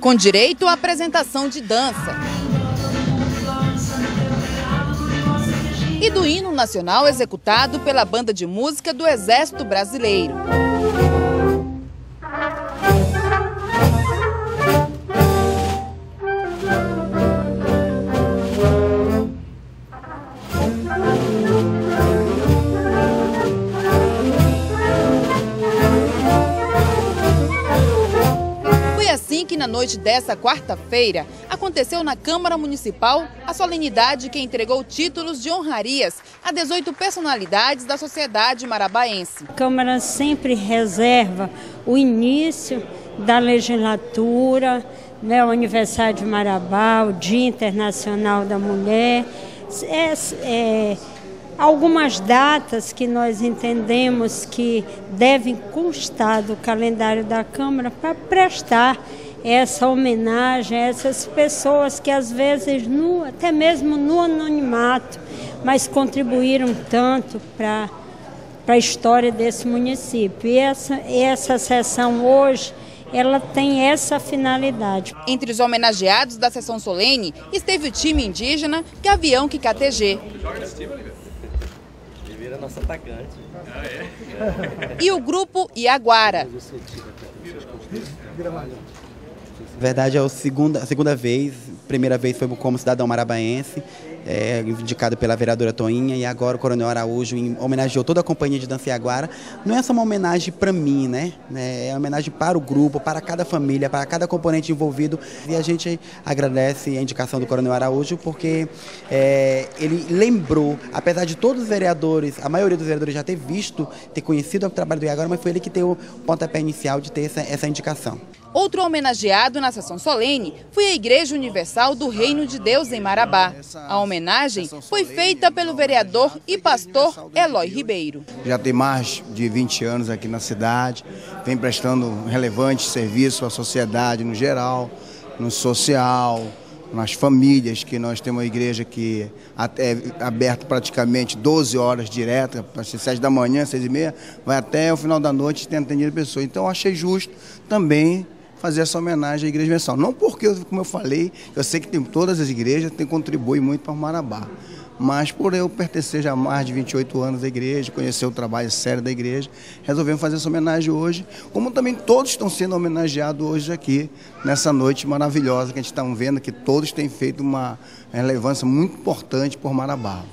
Com direito à apresentação de dança. E do hino nacional executado pela Banda de Música do Exército Brasileiro. Que na noite dessa quarta-feira aconteceu na Câmara Municipal a solenidade que entregou títulos de honrarias a 18 personalidades da sociedade marabaense. A Câmara sempre reserva o início da legislatura, né, o aniversário de Marabá, o Dia Internacional da Mulher. É, é, algumas datas que nós entendemos que devem constar do calendário da Câmara para prestar essa homenagem a essas pessoas que às vezes, no, até mesmo no anonimato, mas contribuíram tanto para a história desse município. E essa, essa sessão hoje ela tem essa finalidade. Entre os homenageados da sessão solene esteve o time indígena Gavião. Ah, é? e o grupo Iaguara. Na verdade, é a segunda, segunda vez, primeira vez foi como cidadão marabaense, é, indicado pela vereadora Toinha, e agora o Coronel Araújo homenageou toda a companhia de Dança Iaguara. Não é só uma homenagem para mim, né? É uma homenagem para o grupo, para cada família, para cada componente envolvido. E a gente agradece a indicação do Coronel Araújo, porque é, ele lembrou, apesar de todos os vereadores, a maioria dos vereadores já ter visto, ter conhecido o trabalho do Iaguara, mas foi ele que deu o pontapé inicial de ter essa, essa indicação. Outro homenageado na sessão solene foi a Igreja Universal do Reino de Deus em Marabá. A homenagem foi feita pelo vereador e pastor Eloy Ribeiro. Já tem mais de 20 anos aqui na cidade, vem prestando relevante serviço à sociedade no geral, no social, nas famílias, que nós temos uma igreja que é aberta praticamente 12 horas direto, partir 7 da manhã, 6 e meia, vai até o final da noite tendo atendido pessoas. Então achei justo também fazer essa homenagem à Igreja Universal. Não porque, como eu falei, eu sei que tem, todas as igrejas têm contribuído muito para o Marabá, mas por eu pertencer já há mais de 28 anos à igreja, conhecer o trabalho sério da igreja, resolvemos fazer essa homenagem hoje, como também todos estão sendo homenageados hoje aqui, nessa noite maravilhosa que a gente está vendo, que todos têm feito uma relevância muito importante por Marabá.